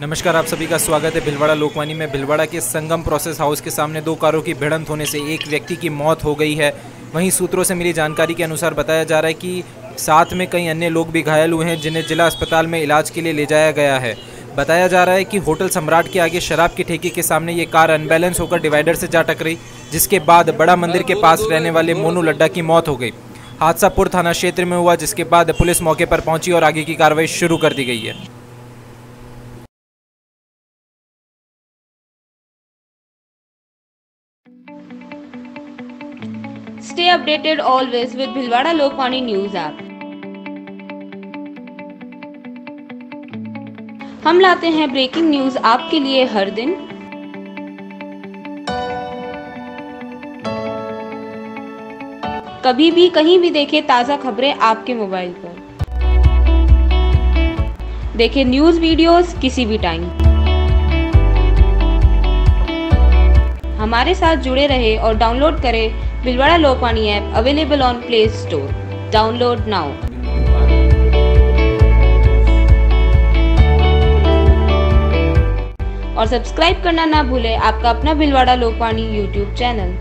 नमस्कार, आप सभी का स्वागत है भिलवाड़ा लोकवानी में। भिलवाड़ा के संगम प्रोसेस हाउस के सामने दो कारों की भिड़ंत होने से एक व्यक्ति की मौत हो गई है। वहीं सूत्रों से मिली जानकारी के अनुसार बताया जा रहा है कि साथ में कई अन्य लोग भी घायल हुए हैं, जिन्हें जिला अस्पताल में इलाज के लिए ले जाया गया है। बताया जा रहा है कि होटल सम्राट के आगे शराब के ठेके के सामने ये कार अनबैलेंस होकर डिवाइडर से जा टकरी, जिसके बाद बड़ा मंदिर के पास रहने वाले मोनू लड्डा की मौत हो गई। हादसा पुर थाना क्षेत्र में हुआ, जिसके बाद पुलिस मौके पर पहुँची और आगे की कार्रवाई शुरू कर दी गई है। Stay updated always with Bhilwara Lokmani News app. हम लाते हैं ब्रेकिंग न्यूज़ आपके लिए हर दिन। कभी भी कहीं भी देखें ताज़ा खबरें आपके मोबाइल पर। देखें न्यूज़ वीडियोस किसी भी टाइम हमारे साथ जुड़े रहे और डाउनलोड करें Bhilwara Lokvani app available on play store download now और सब्सक्राइब करना ना भूले आपका अपना भिलवाड़ा लोकवाणी यूट्यूब चैनल